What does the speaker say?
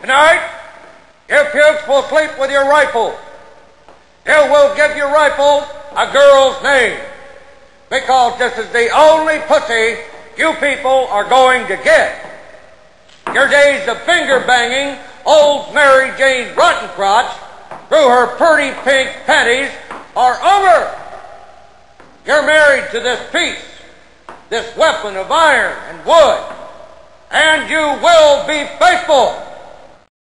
Tonight, if you pukes will sleep with your rifle. You will give your rifle a girl's name. Because this is the only pussy you people are going to get. Your days of finger banging old Mary Jane Rottencrotch through her pretty pink panties are over. You're married to this piece, this weapon of iron and wood, and you will be faithful.